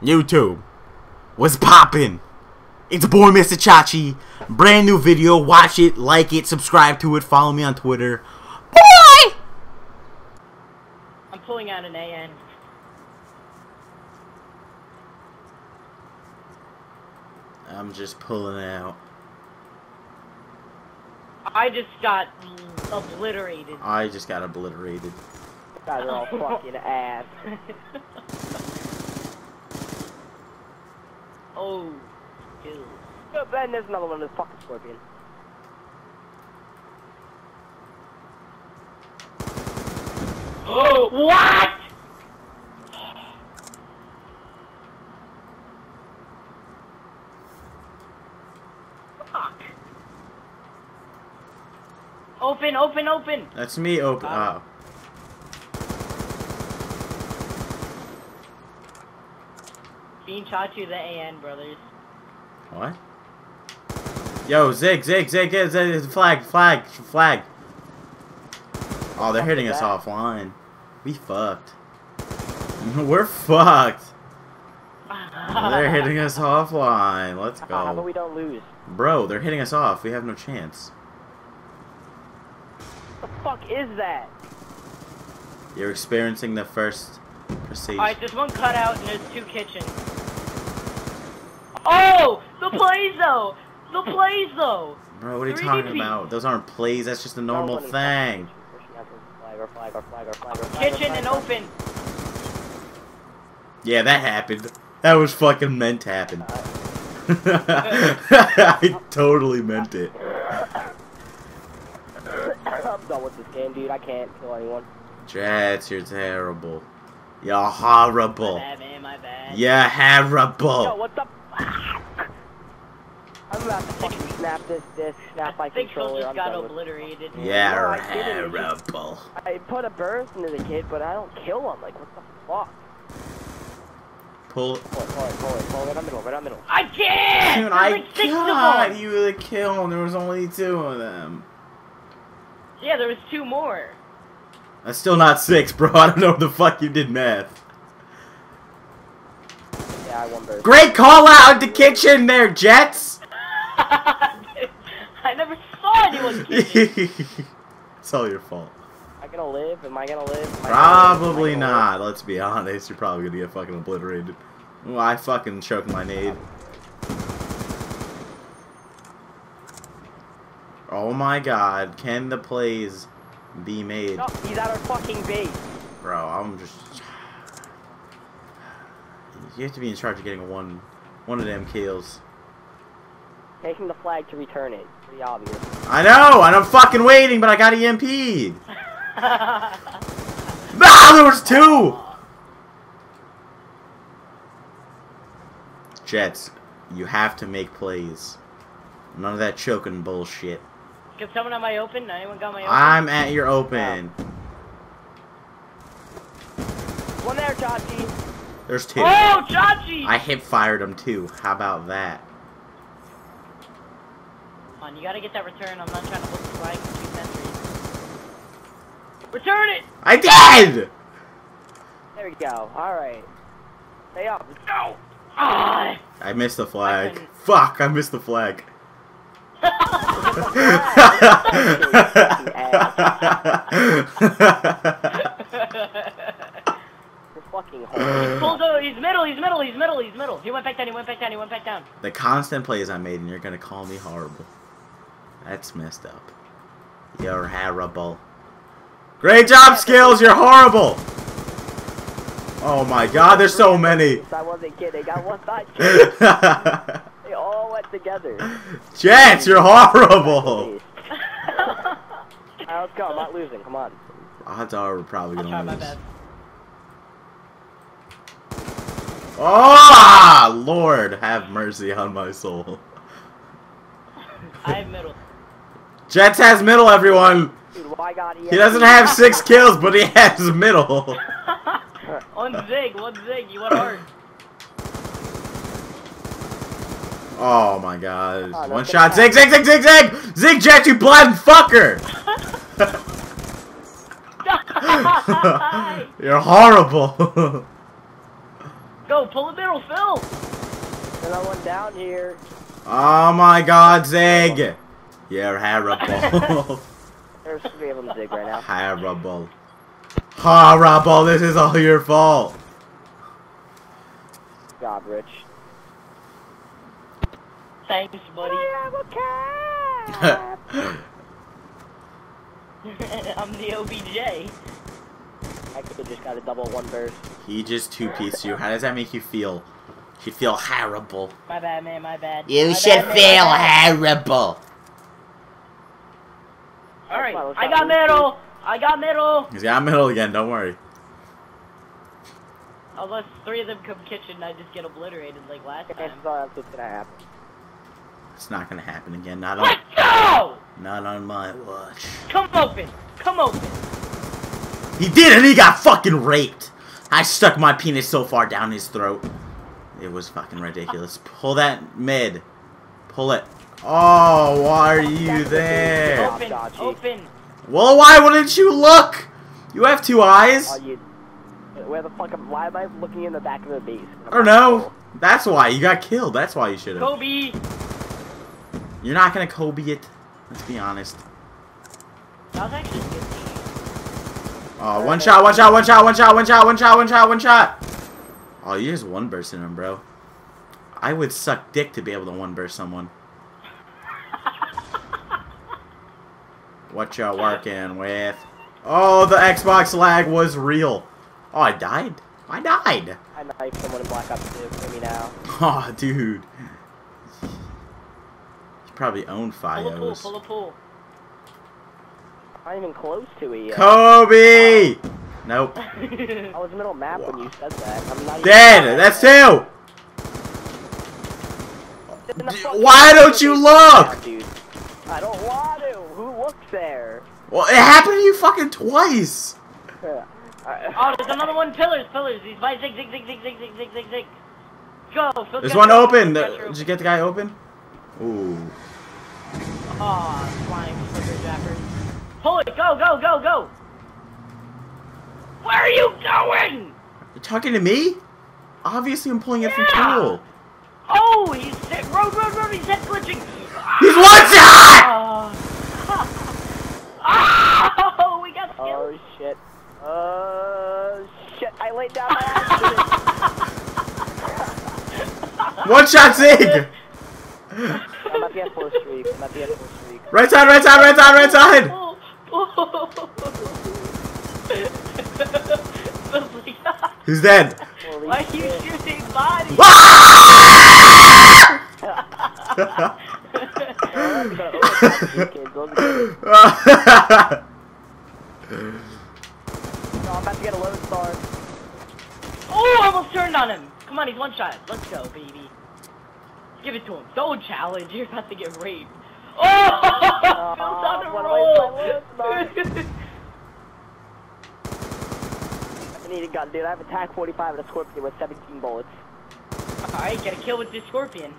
YouTube, what's poppin'? It's boy Mr. Chachi. Brand new video. Watch it, like it, subscribe to it, follow me on Twitter. Boy! I'm pulling out an AN. I'm just pulling out. I just got obliterated. I just got obliterated. guys are all fucking ass. oh, dude. Oh, Ben, there's another one of this fucking scorpion. Oh, what? Fuck. Open, open, open. That's me open. Uh, Oh. Bean Chachu, the AN brothers. What? Yo, Zig, Zig, Zig, Zig, Zig, flag, flag, flag. Oh, they're hitting us offline. We fucked. We're fucked. They're hitting us offline. Let's How about go. we don't lose? Bro, they're hitting us off. We have no chance. What the fuck is that? You're experiencing the first prestige. Alright, there's one cutout and there's two kitchens. Oh! The plays though! The plays though! Bro, what are you talking about? Those aren't plays. That's just a normal No one is thing. Kitchen and open. Yeah, that happened. That was fucking meant to happen. Uh, flag. I totally meant it. I'm done with this game, dude. I can't kill anyone. Jets, you're terrible. You're My horrible. bad, man, my bad. You're Yo, horrible. what the fuck? I'm about to fucking snap this disc, snap my I think Phil controller. just I'm got obliterated. You're I horrible. I put a burst into the kid, but I don't kill him. Like, what the fuck? Pull. Pull it, pull it, pull it, pull it. Right on middle, right on middle. I can't! Dude, There's I like got of you the kill, and there was only two of them. Yeah, there was two more. That's still not six, bro. I don't know what the fuck you did math. Yeah, I won burst. Great call out the kitchen there, Jets. I never saw anyone kitchen. it's all your fault. Gonna live? Am I gonna live? I gonna live? Am I Probably gonna live? not. Let's be honest. You're probably gonna get fucking obliterated. Well, I fucking choked my nade. Oh my god. Can the plays be made? No, he's at our fucking base. Bro, I'm just. You have to be in charge of getting one, one of them kills. Taking the flag to return it. Pretty obvious. I know, and I'm fucking waiting, but I got EMP'd. Ah, there was two. Jets, you have to make plays. None of that choking bullshit. Get someone on my open? Anyone got my open? I'm at your open. One there, Chachi. There's two. Oh, Chachi! I hip fired him too. How about that? Come on, you gotta get that return. I'm not trying to look flag for two centuries. Return it! I did. There we go. Alright. Stay up. No! Ah! I missed the flag. couldn't- Fuck! I missed the flag. You're fucking horrible. Pulled over. He's middle, he's middle, he's middle, he's middle. He went back down, he went back down, he went back down. the constant plays I made, and you're gonna call me horrible. That's messed up. You're horrible. Great job, skills. You're horrible. Oh my God! There's so many. I wasn't kidding. I was not kidding. They all went together. Jets, you're horrible. Alright, let's go. I'm not losing. Come on. Odds are we're probably I'll try gonna my lose. best. Oh, ah, Lord, have mercy on my soul. I have middle. Jets has middle, everyone. Dude, why got He doesn't have six kills, but he has middle. one zig, one zig, you went hard. Oh my god. Oh, One shot. Zig, zig, zig, zig, zig! Zig jet, you blind fucker! You're horrible. Go, pull a middle, Phil! Another one down here. oh my god, Zig! You're horrible. There's three of them zig right now. horrible. Horrible, this is all your fault. God, Rich. Thanks, buddy. I'm the OBJ. I could have just got a double one burst. he just two-pieced you. How does that make you feel? You feel horrible. My bad, man, my bad. You My should bad, feel my horrible. Alright, Come on, I got middle! I got middle! He's got middle again, don't worry. Unless three of them come kitchen, I just get obliterated like last time. That's what's gonna happen. It's not gonna happen again. Not on, Let's go! not on my watch. Come open! Come open! He did, and he got fucking raped. I stuck my penis so far down his throat. It was fucking ridiculous. Pull that mid. Pull it. Oh, why are you there? Open! Open! Well, why wouldn't you look? You have two eyes. Oh, you. Where the fuck am? Why am I looking in the back of the base? I don't know. That's why you got killed. That's why you should have. Kobe! You're not gonna Kobe it. Let's be honest. That was actually good. Oh, one shot, one shot, one shot, one shot, one shot, one shot, one shot, one shot. Oh, you just one bursting him, bro. I would suck dick to be able to one burst someone. What you working with? Oh, the Xbox lag was real. Oh, I died. I died. I knifed someone in Black Ops 2. Hear me now. Oh, dude. You probably own Pull a pool, Fios. pull a pool. I'm not even close to it yet. Kobe! Nope. I was middle map when you said that. I'm not even- Dead. That's two. D- why don't you now, look? dude. I don't want to. Who looks there? Well, it happened to you fucking twice. I- Oh, there's another one. Pillars, pillars. He's by zig, zig, zig, zig, zig, zig, zig, zig, zig. Go. Phil, There's one through, open. get. Did you get the guy open? Ooh. Aw, flying slipper jappers. Pull it. Go, go, go, go. Where are you going? You talking to me? Obviously, I'm pulling it from Yeah. Oh, he's hit. Road, road, road. He's head glitching. He's one shot! Uh, oh, we. Oh shit. Uh shit. I laid down by accident. One shot zig! I'm at the F4 streak. I'm at the F4 streak. Right side, right side, right side, right side! Oh, oh. Who's dead? Holy Why are you shooting bodies? Oh, that's gonna- kids, those are good. No, I'm about to get a lodestar. Oh, I almost turned on him. Come on, he's one shot. Let's go, baby. Give it to him. Don't challenge. You're about to get raped. Oh, Phil's on a what roll. am I I need a gun, dude. I have a TAC 45 and a Scorpion with 17 bullets. Alright, get a kill with this scorpion.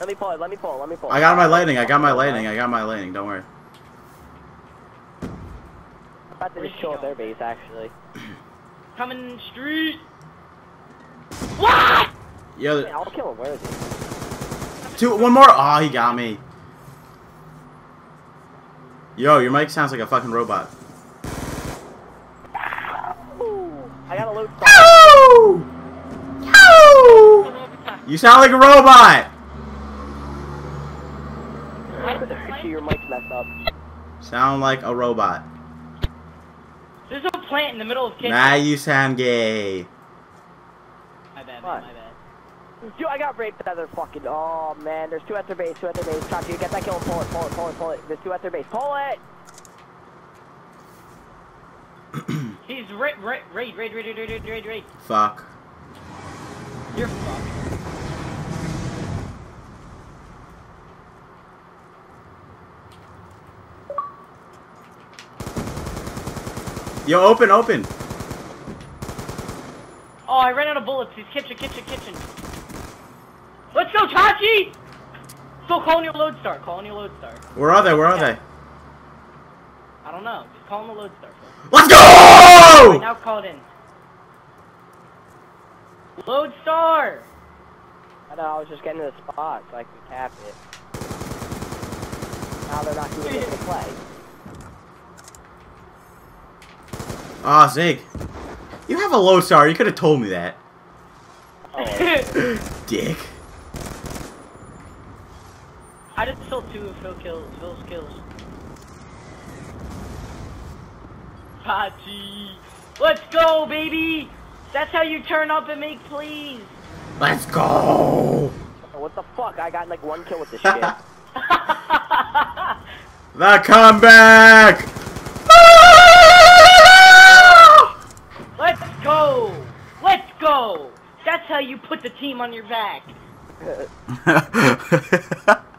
Let me pull it, let me pull it, let me pull it. I got my lightning, I got my lightning, I got my lightning, don't worry. I'm about to just chill at their base, actually. Coming street. What? Yo, Hey, I'll kill him. Where is he? two, one more. Oh, he got me. Yo, your mic sounds like a fucking robot. Ooh, I got a lodestar. Ow! Ow! You sound like a robot. Actually, your mic's messed up. Sound like a robot. There's a plant in the middle of kitchen. Now you sound gay. My bad, man, my bad. Dude, I got raped at their fucking. Oh man, there's two at their base, two at their base. Try to get that kill and pull it, pull it, pull it, pull it. There's two at their base. Pull it! He's ra ra raid, raid, raid, raid, raid, raid, raid, raid. Fuck. You're fucked. Yo, open, open. Oh, I ran out of bullets. He's kitchen, kitchen, kitchen. Let's go, Tachi! Go call on your lodestar. Call on your lodestar. Where are they? Where are Yeah. they? I don't know. Just call on the lodestar. first. Let's Right go! now, call it in. Lodestar. I know, I was just getting to the spot so I could tap it. Now they're not doing it to play. Ah, Zig. You have a lodestar. You could have told me that. Oh, Dick. I just stole two of Phil kills. Phil's kills. Pachi. Let's go, baby. That's how you turn up and make plays. Let's go! what the fuck? I got like one kill with this shit. The comeback! How you put the team on your back.